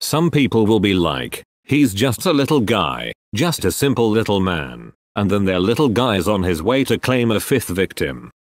Some people will be like, he's just a little guy, just a simple little man. And then their little guy's on his way to claim a fifth victim.